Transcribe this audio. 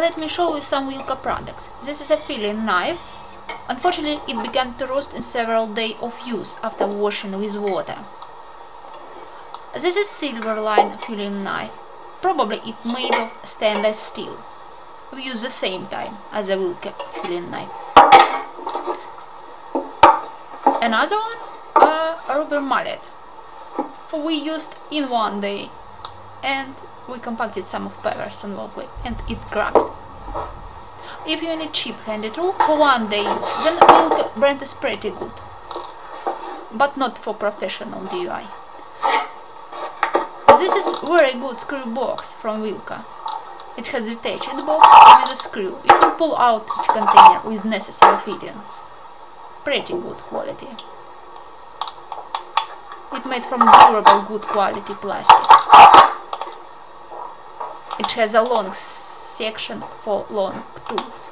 let me show you some Wilko products. This is a filling knife. Unfortunately, it began to rust in several days of use after washing with water. This is Silverline filling knife. Probably it made of stainless steel. We use the same time as a Wilko filling knife. Another one, uh, a rubber mallet. We used in one day and we compacted some of peppers and walkway and it cracked. If you need cheap handy tool for one day use, then Wilko brand is pretty good, but not for professional DIY. This is very good screw box from Wilko. It has detached box with a screw. You can pull out each container with necessary fittings. Pretty good quality. It made from durable good quality plastic. It has a long section for long tools.